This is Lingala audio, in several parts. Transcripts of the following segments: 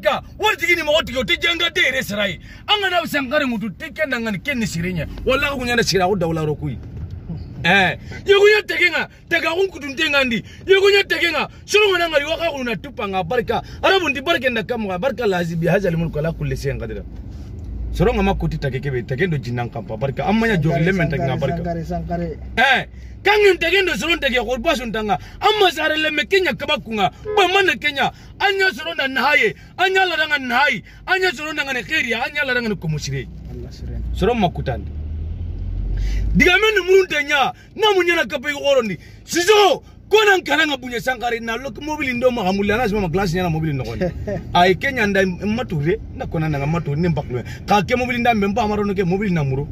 ka wal tigi ni mɔgɔ tigi o tɛ jɛn tɛ yɛrɛ sira ye an kana bɛ san kari mutu tɛ kɛ na ŋani kɛ ni siri ɲɛ wala ko ɲɛna sira ko dawula yɔrɔ koyi eh yekunya tekenga tega unkutuntenga ndi yekunya tekenga shulungana ngali waka kuna tupa nga barka arabu ndi barka ndakamu barka lazibi hazali mulku ala kulli shay'in qadira soronga makoti take keɓe takendo jinnan kampa parce que an maña jofi lemmen takega parce que e kangin takendo soron take xor basun tanga an ma sare lemme keña kabakunga ɓoy mane keña an ña soronda nahaye an ña ladanga nahayi an ña sorondangane xeeriya an ña ladangane komosire soron makkutande diga men ni murunte ña na mu ñana kapeyi xorondi siso kona nkalanga bunye sankari naloki mobili ndo mahamuli anasimama glasi nyana mobili nogone aye ke nyanda mature nakona nanga mature ne mbakulu kake mobili ndambe mba amarono ke mobili namuro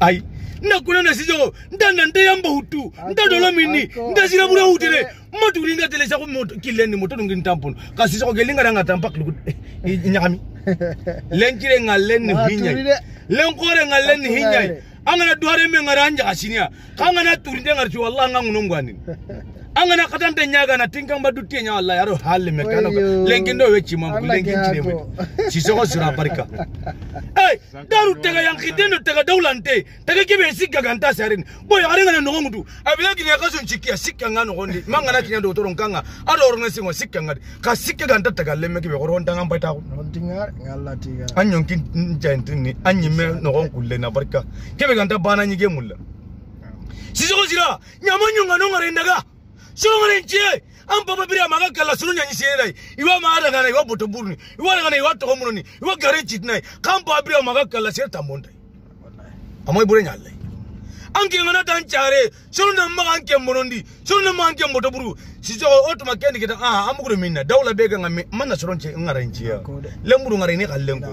ayi nakona nasizo ndanda ndeyamba hutu ndadolo mini ndasira bura hutere maturi ngatelesa ko kileni moto ngi ntampono kasisa ko gelinga nanga tampakulu eh, nyakami lenkire ngalen hinyai lenkore ngalen hinyai angana duare me ngara anja kasini ya kangana turinde ngarti wallahi ngangunongwani angana katante nyagana tinkamba dutte nya wallahi aro halle me kana lengindo wechi mam lengin chire mo si sogo sura barka ay daru tega yang khideno tega dawlante tega kibe sikka ganta sarin boy arenga no ngongudu abila kinya kaso chikia sikka ngano gondi mangana kinya do toron kanga aro orna singo sikka ngadi ka sikka ganta tega lemme kibe goron tanga mbata ko ndinga ngalla tiga anyon kin jantini anyime no ngongulle na barka kibe ganta bana nyige mulla si sogo sira nyama nyunga no ngare ndaga sirongane ntie an papa biri ama ka kala sunu nyanyi sere iwa ma ada kana iwa boto buruni iwa kana iwa to mununi iwa gare chitnai kan papa biri ama ka kala sere tamonda amoi bure nyalle an ke ngana tan chare sunu na ma an ke munundi sunu na ma an ke boto buru si jo oto ma kendi kita ah, ah amugure minna dawla be ga ngami manna suron che ngare ntie lemburu ngare ne kallengo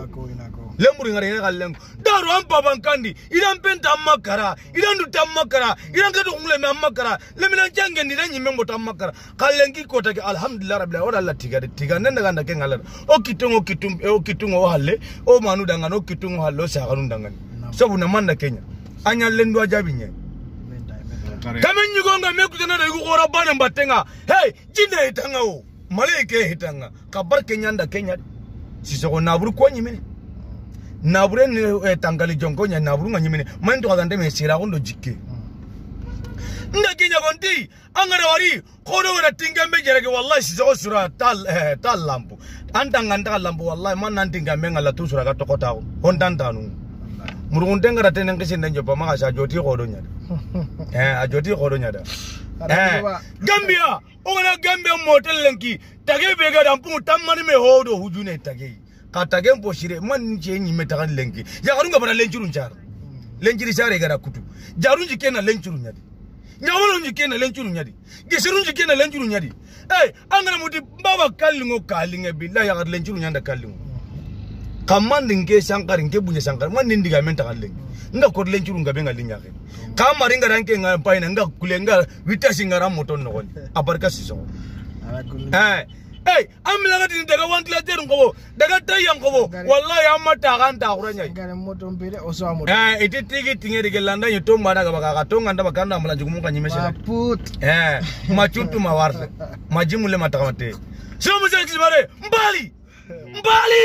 lemburu ngare ne kallengo idaro ampabankandi idampenta ammakara idandutta ammakara idankati khumuleme ammakara lemina ncangendi idanyimembo tammakara khalenki kotake alhamdulillah rabbil ora alla thikade thikane ndakanda kengalala okitungo kitum okitungo ohalle o manu dangana okitungo ohalle osakanu dangani sabu namanda kenya anyallendu ajabinye kamenyigonga mekutenada ikukhora bana mbatenga hey chinda hitanga o malaika ehitanga kabar kenyanda kenya sisoko naburi kwanyimine nabure eh, tangali jonkonya naburu nga nyimene mani tukazante mesira kondo jike mm. ndakinya konti angare wari kodo wera tinga ke wallahi sizo sura tal eh, tal lampu antanga ntaka lampu wallahi man nantinga menga la tu sura katokota hontantanu murungun tenga ratene ngisin njo pamaka sa joti kodo nyada eh a joti kodo nyada eh, gambia ogana gambia motel lenki tage bega dampu tamani me hodo hujune tage gen po shire man nje nyi metakan lenki ya ga bana lenchuru nchar lenchiri share gara kutu ya ji kena lenchuru nyadi nyawolo kena lenchuru nyadi gesiru kena lenchuru nyadi eh angana muti baba kalingo kalinge billahi ya lenchuru nyanda kalingo kamandi nke shankar nge bunya shankar man nindi ga menta kan lengi Nda kor lenchuru nga benga linya ke kamari nga ranke nga paina nga kulenga vitashi nga ramoton no abarka siso eh ei an milaka tini daga wantila teni nkobo daga tayya nkobo wallahi an ma taga an taakura ɲai iti tigi tiŋe dike landa ɲe to mbana gaba kaka to ŋanda bakanda mala jugumu ka ɲimesela eh, ma cutu ma warse ma jimule ma tagama te sino musa kisimare mbali mbali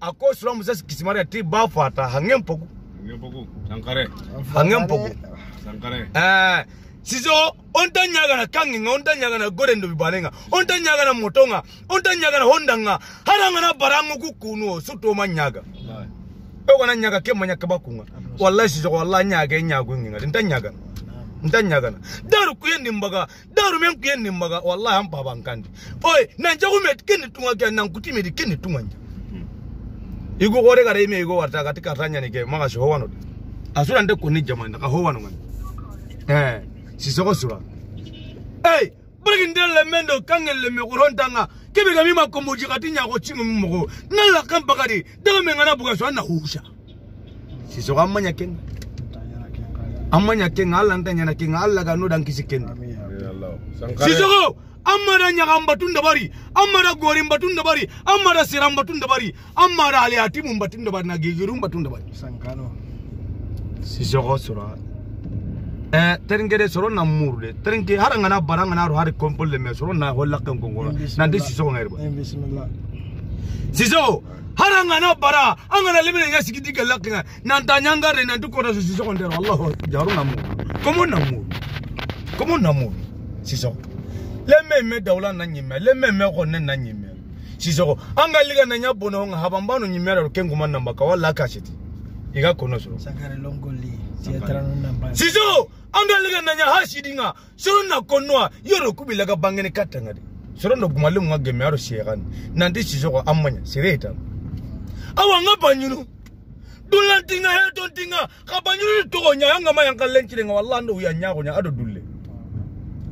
a ko sino musa kisimare ti ba fata hangen poku hangen poku eh sizo onta nyagana kangi nga onta nyagana gorendo bibalenga onta nyagana motonga onta nyagana hondanga haranga na barangu kukunu suto manyaga ego na nyaga ke manya kabakunga wallahi sizo wallahi nyaga nyago nginga nta nyagana nta nyagana daru kuyendi mbaga daru men kuyendi mbaga wallahi hampa bankandi oy nanja kumet kini tunga kya nankuti medi kini tunga nya hmm. igo gore kare ime igo warta katika tanya nike magasho howano asura ndeko ni jamani ndaka howano ngani eh sisoko suka ey bureki nde lemendo kange lemekoro ntanga kebe ka mi makombo ji kati nyako tsingo mi moko na la kampa kadi daga menga na buka so ana husha sisoko amanya kenga amanya kenga alla ntanyana kenga alla ka noda nkisi kende sisoko amara nyaga mbatunda bari amara gori mbatunda bari amara sira mbatunda bari amara ale atimu mbatunda bari na gigiru mbatunda bari sisoko sura eh teringe de soro na murde teringe har ngana bara ngana ro har kompol le me soro na holla kan kongoro na de siso ngai ba bismillah siso har ngana bara ngana le me ya sikiti ke lakka na ta nyanga re na dukora su siso ndero allah jaru na mu komo na mu komo na mu siso le me me dawla na nyime le me me ko na nyime siso anga liga na nyabono nga habambano nyime ro kenguma na mbaka wala kashiti iga kono so sangare longoli siatranu na mbaka siso angaleka nanya ha sidinga soro na konnoa yoro kubilaka bangene katanga de soro ndo gumalengu nga geme aro siyekani nanti sisoko amanya sere etana awa nga banyunu dulantinga he tontinga ka banyunu togo nya yangama yanka lencilenga walla ndo uya nyago nya ado dul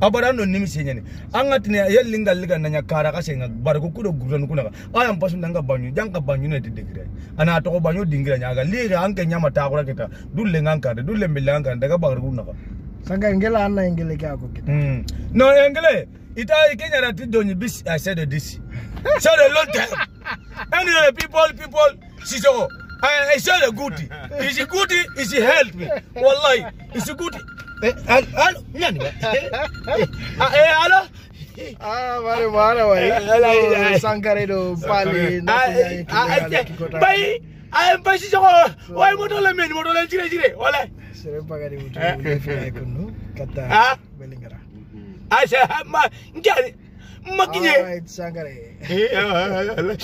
abara no nimi senyani angat ni ya linga liga nanya kara ka senga kuku kudo kuna ka ayam pasu nanga banyu jangka banyu na de digre ana to ko banyu dingre nya ga liga anke nyama mata kura kita dulle nganka de dulle mbilla nganka daga barko kuna ka sanga ngela ana ngele ka ko kita mm. no ngele ita kenya rati donyi bis i said this so the long time and people people siso I, I said a goodie. Is it goodie? Is it me. Wallahi, is goodie? Eh, halo, halo, iya nani? Eh, eh, eh, halo. Ah, mare mara wai. Eh. ah pali. Bai, ay pasti soko. Wai moto la men, moto la jire jire. Wala. Sere pagari itu Eh, kata. Belingara. Asha ma ngani. Makinye. Alright, sankare.